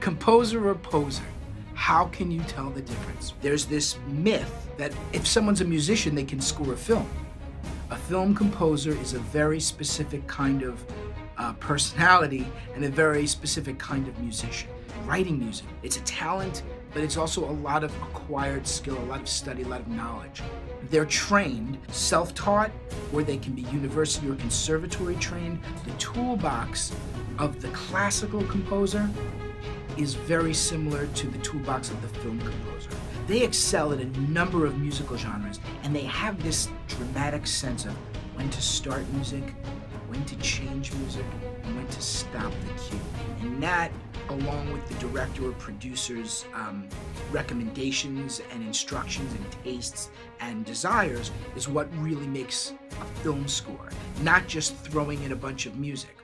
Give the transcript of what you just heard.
Composer or poser? How can you tell the difference? There's this myth that if someone's a musician, they can score a film. A film composer is a very specific kind of uh, personality and a very specific kind of musician. Writing music, it's a talent, but it's also a lot of acquired skill, a lot of study, a lot of knowledge. They're trained, self taught, or they can be university or conservatory trained. The toolbox of the classical composer is very similar to the toolbox of the film composer. They excel at a number of musical genres and they have this dramatic sense of when to start music, when to change music, and when to stop the cue. And that, along with the director or producer's um, recommendations and instructions and tastes and desires, is what really makes a film score, not just throwing in a bunch of music.